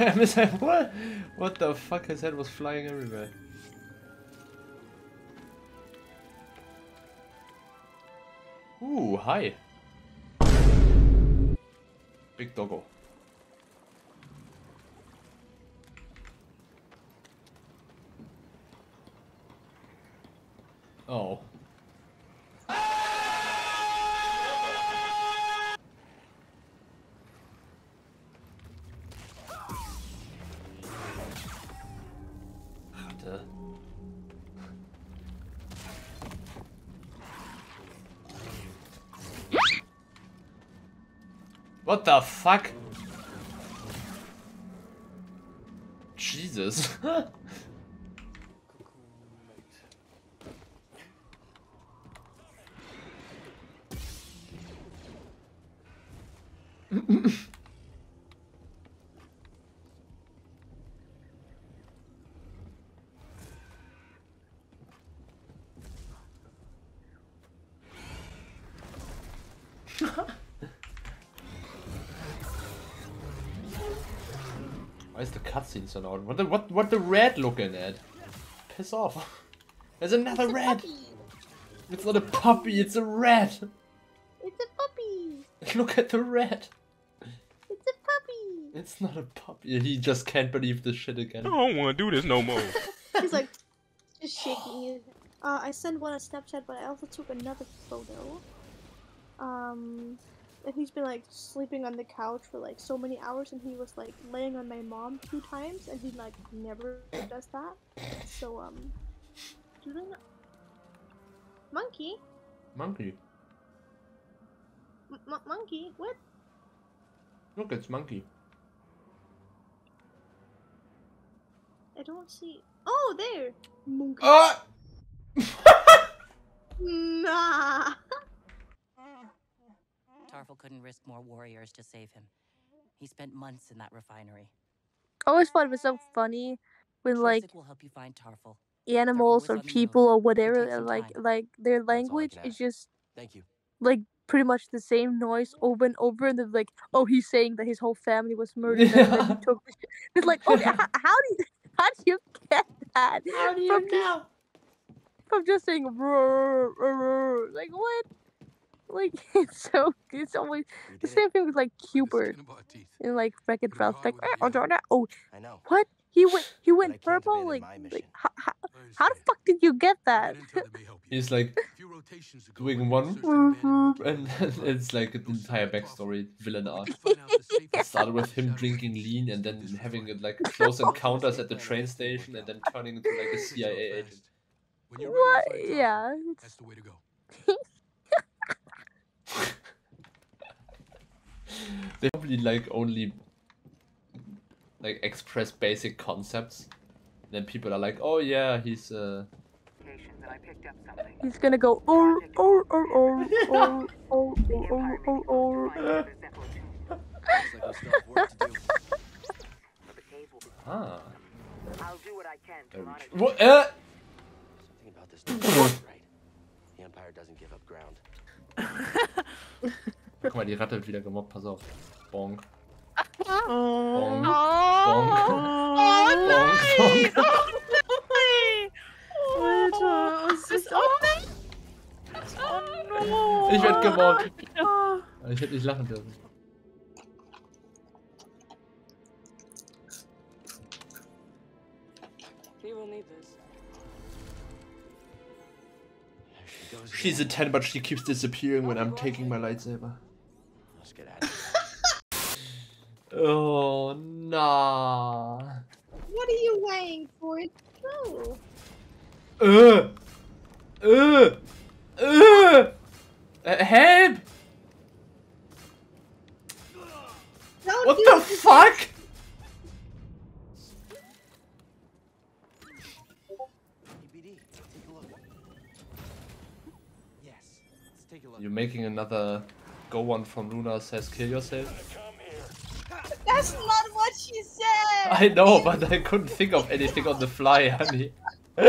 I miss what? What the fuck? His head was flying everywhere. Ooh, hi. Big doggo. Oh. What the fuck? Jesus. Why is the cutscene so loud? What the what what the red looking at? Piss off. There's another It's red. puppy. It's not a puppy, it's a red! It's a puppy. Look at the red! It's a puppy. It's not a puppy. He just can't believe this shit again. I don't want to do this no more. He's like just shaking it. Uh, I sent one on Snapchat, but I also took another photo. Um, and he's been like sleeping on the couch for like so many hours, and he was like laying on my mom two times, and he like never does that. So um, do they not? Monkey, Monkey. M- m- monkey, what? Look, it's monkey. I don't see. Oh, there. Monkey. Ah! Nah. Oh. Tarfful couldn't risk more warriors to save him. He spent months in that refinery. I always thought it was so funny when like Troysic will help you find Tarfful. animals or on the move. people or whatever takes some like time. like their language is just Thank you. like pretty much the same noise over and over and then like oh he's saying that his whole family was murdered and then he took it's like okay how, how do you how do you get that How do from you just, know? from just saying "Roar, roar, roar," like what like it's so it's always We the same thing with like Cubert and like Wreck It Ralph like "Eh, oh, Jordan, oh I know. what? He went he went purple like like how, how, how the fuck did you get that? He's like doing one and it's like the entire backstory villain arc. It started with him drinking lean and then having like close encounters at the train station and then turning into like a CIA agent. what? yeah That's the way to go. They probably like only like express basic concepts. Then people are like, oh yeah, he's uh He's gonna go oh oh oh oh oh oh oh oh oh oh. Looks like we still have work to do. ah. I'll do what I can to Um, monitor. What? Uh, Something about this right. The Empire doesn't give up ground. Guck mal, die Ratte wird wieder gemobbt, pass auf. Bonk. Oh, Bonk. oh, Bonk. Bonk. Alter, was ist oh nein! Oh no! Ich werd gemobbt. Ich hätte nicht lachen dürfen. He will need this. She's a 10, but she keeps disappearing when I'm taking my lightsaber. Let's get out of here. Oh, nah. What are you waiting for? It's true. Uh, uh, uh, uh, help! Don't What do the this. fuck? You're making another go one from Luna says kill yourself? That's not what she said. I know, but I couldn't think of anything on the fly, honey. No,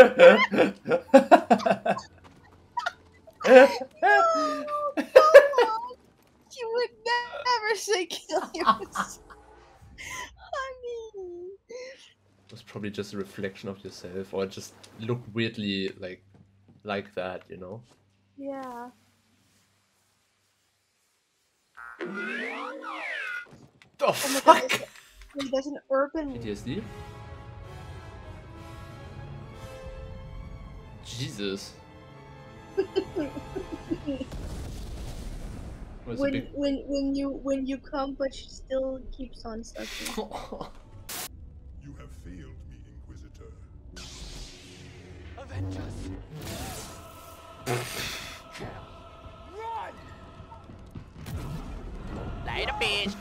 come on. She would never say kill yourself. Honey. was probably just a reflection of yourself, or just look weirdly like like that, you know. Yeah. The Oh my god, fuck? is- wait, there's an urban. PTSD? Jesus. When big... when when you when you come, but she still keeps on sucking. You have failed me, Inquisitor. Avenge us! Run! Later, bitch.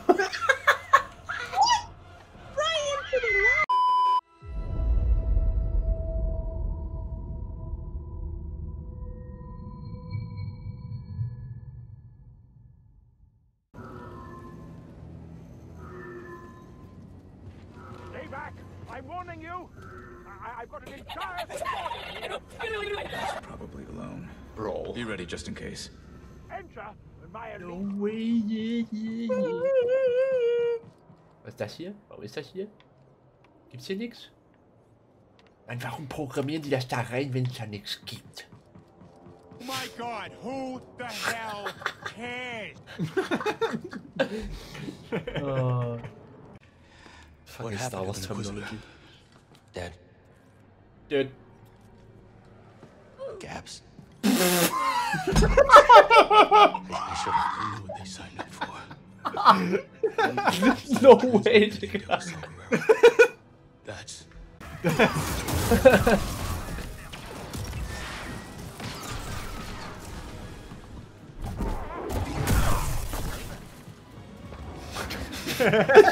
Das hier? Warum ist das hier? Gibt's hier nichts? Und warum programmieren die das da rein, wenn es da nichts gibt? My God, who the hell cares? Oh. What Fucking Star Wars terminology. Dead. Dude. Gaps. I, I should have knew what they signed up. no way, Digga. That's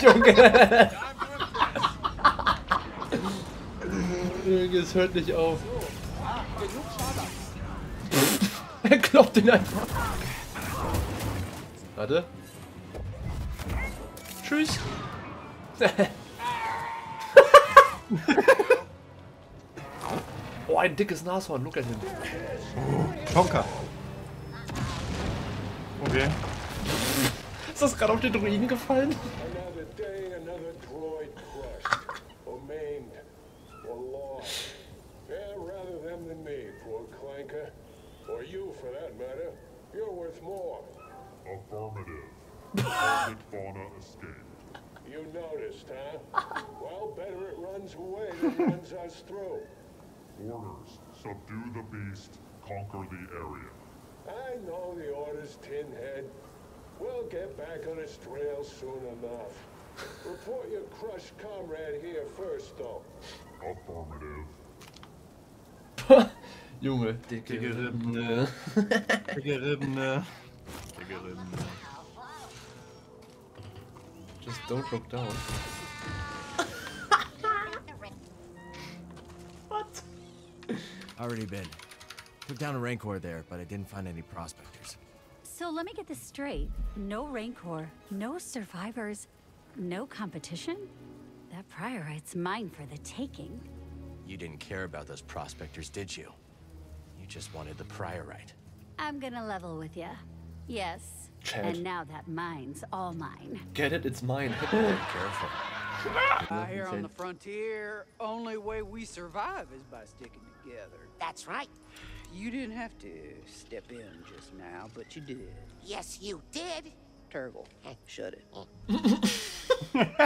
Junge! Junge, es hört nicht auf. er kloppt ihn einfach. Warte. Tschüss. oh, ein dickes Nashorn, look at him. Tonka. Okay. Ist das gerade auf den Druiden gefallen? Another day, another droid crushed, or maimed, or lost. Yeah, rather them than me, poor clanker. Or you, for that matter. You're worth more. Affirmative. Target fauna escaped. You noticed, huh? well, better it runs away than runs us through. Orders. Subdue the beast. Conquer the area. I know the orders, Tinhead. We'll get back on its trail soon enough. Report your crushed comrade here first, though. Affirmative. Junge, dicke Dicke Rippen. Dicke Ribbene. Dicke Ribbene. Just don't look down. what? Already been. Took down a Rancor there, but I didn't find any prospectors. So let me get this straight. No Rancor, no survivors, no competition? That Priorite's mine for the taking. You didn't care about those prospectors, did you? You just wanted the priorite. I'm gonna level with you. Yes. Chad. And now that mine's all mine. Get it? It's mine. Careful. Out here on the frontier, only way we survive is by sticking together. That's right. You didn't have to step in just now, but you did. Yes, you did. Turgle, shut it. Eh. Keep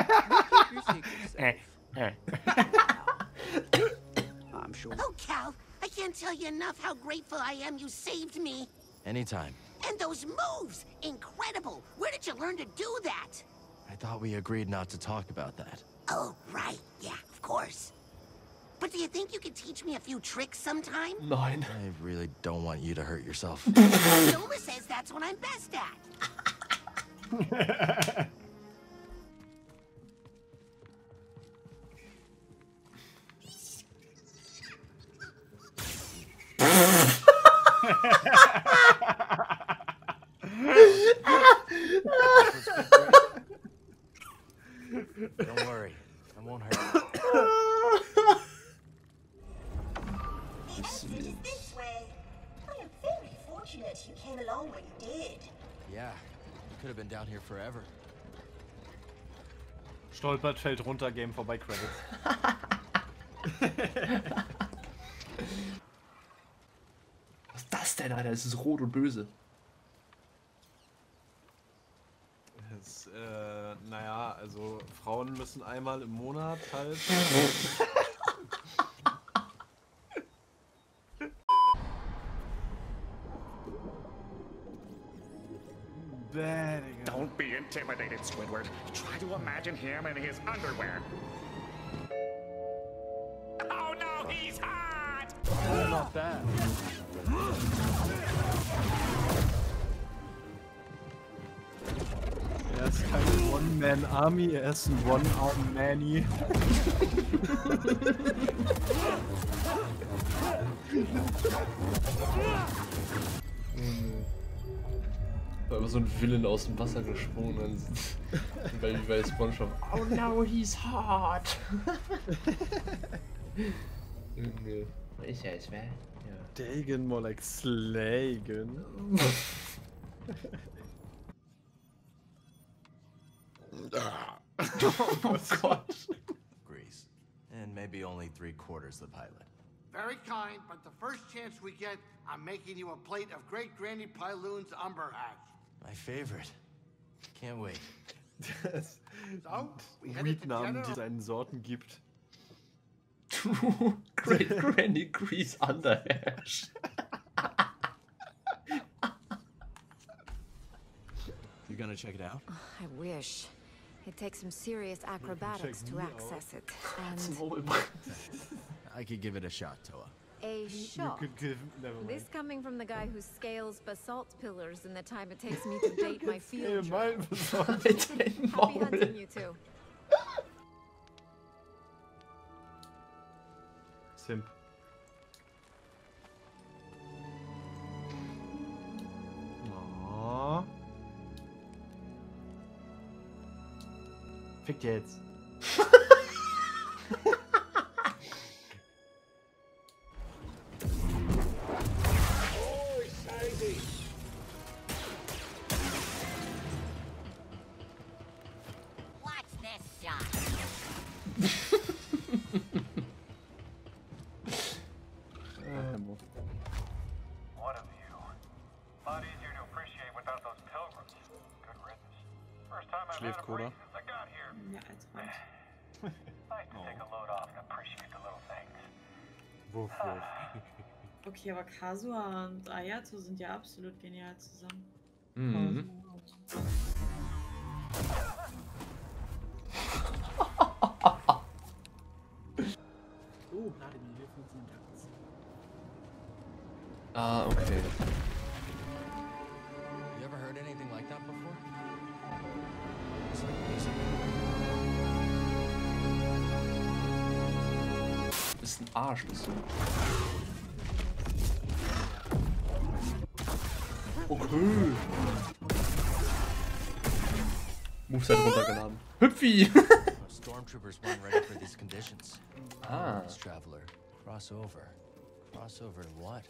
your secrets eh, safe. Eh. I'm sure. Oh, Cal, I can't tell you enough how grateful I am you saved me. Anytime. And those moves! Incredible! Where did you learn to do that? I thought we agreed not to talk about that. Oh, right. Yeah, of course. But do you think you could teach me a few tricks sometime? Nein. I really don't want you to hurt yourself. Noma says that's what I'm best at. here forever. Stolpert, fällt runter, Game vorbei, Credits. Was ist das denn, Alter? Es ist rot und böse. Es, äh, naja, also Frauen müssen einmal im Monat halt. intimidated, Squidward. Try to imagine him in his underwear. Oh no, he's hot! Not that. Er ist One-Man-Army, er One-Arm-Manny. so ein Villain aus dem Wasser gesprungen und weil wie bei Spongebob. Oh no, he's hot! Junge. Ich ja, ich wär. Ja. Dagon, more like Slagen. oh god. Grease. And maybe only three quarters the pilot. Very kind, but the first chance we get, I'm making you a plate of Great Granny Pyloon's umber hash. My favorite. Can't wait. Das So, we headed to Weednamen, die es Jeddah. einen Sorten gibt. True Great Granny Greez Underhash. You're gonna check it out? Oh, I wish. It takes some serious acrobatics to me out. access it. And I could give it a shot, Toa. A shot. could give. Never mind. This coming from the guy who scales basalt pillars in the time it takes me to date my field. Happy hunting you two. Simp. Oh. Fick jetzt. and appreciate the little things. Wofür? Okay, aber Kasua und Ayato sind ja absolut genial zusammen. Mhm. Oh, Vladimir, wir funktionieren ganz. Ah, okay. You ever heard anything like that before? It's like. Bist ein Arsch, bist du. Okay. Moveset runtergeladen. Hüpfi! conditions. Ah. This traveler. Crossover. Crossover to what?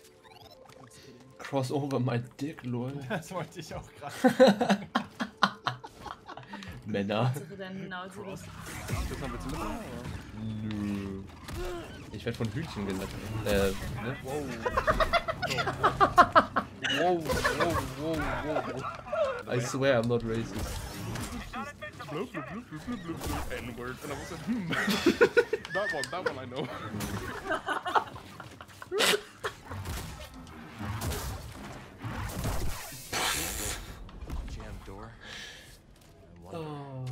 Crossover my dick, lol. Das wollte ich auch gerade. Männer. Also dann Nautilus. Das haben wir zum Mittag. Nö. Ich werde von Hühnchen geleckt. Äh, ne? Wow. wow, wow, wow, wow. I swear I'm not racist. Bloop, bloop, bloop, bloop, bloop, bloop, N-word. And I was like, hmm. that one, that one I know. Jam door. Oh.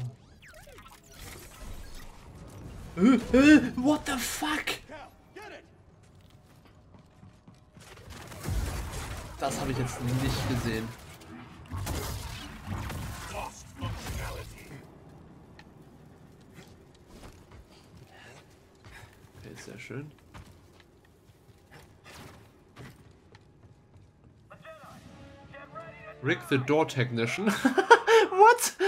Äh, äh, what the fuck? Das habe ich jetzt nicht gesehen. Rick the door technician. what?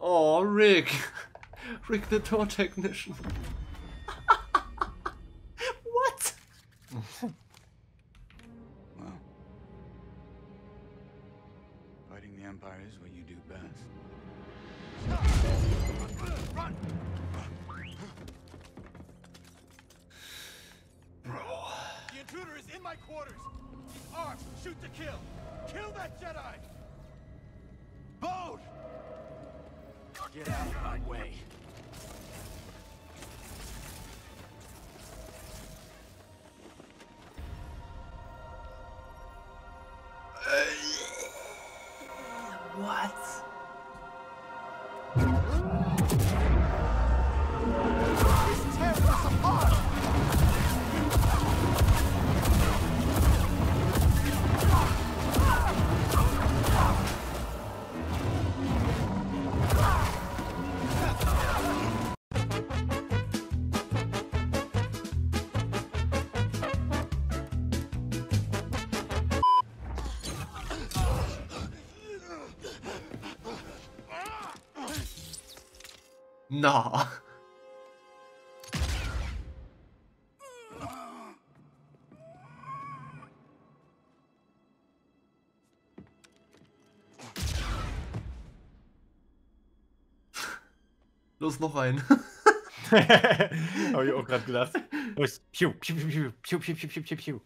Oh, Rick. Rick the door technician. In my quarters. He's armed. Shoot to kill. Kill that Jedi. Bode! Get out of my way. Nah. Los, noch ein. Hab ich auch gerade gedacht. Los, piu, piu, piu, piu, piu, piu, piu, piu, piu.